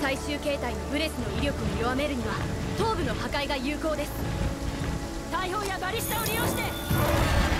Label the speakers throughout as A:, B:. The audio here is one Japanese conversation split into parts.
A: 最終形態のブレスの威力を弱めるには頭部の破壊が有効です。大砲やバリスタを利用して。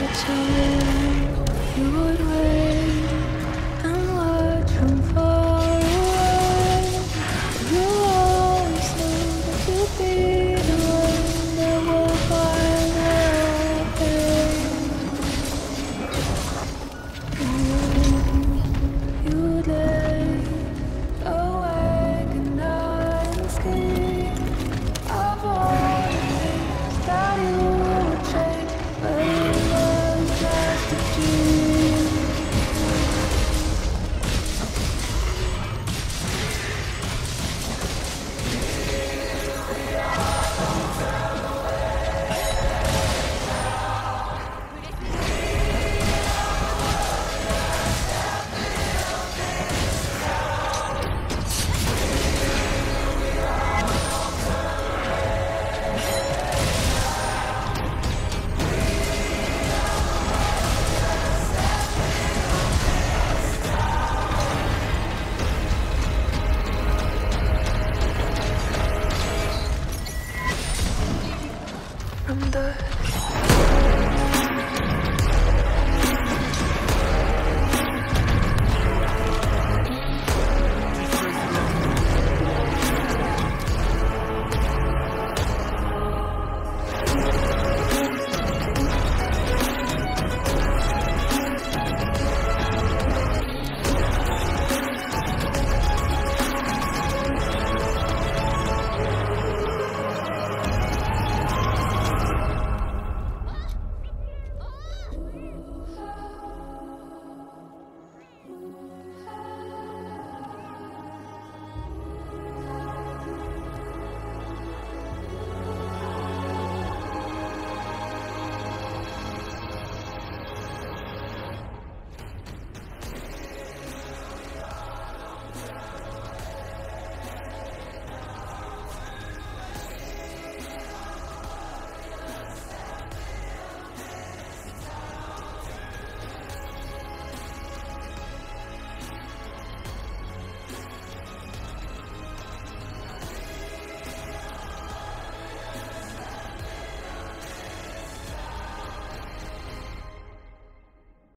A: a child, would wait.